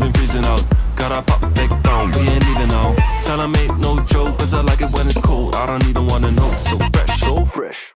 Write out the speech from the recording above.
Been freezing out. Gotta pop back down, we ain't even know. Tell 'em ain't no joke, cause I like it when it's cold. I don't even wanna know. So.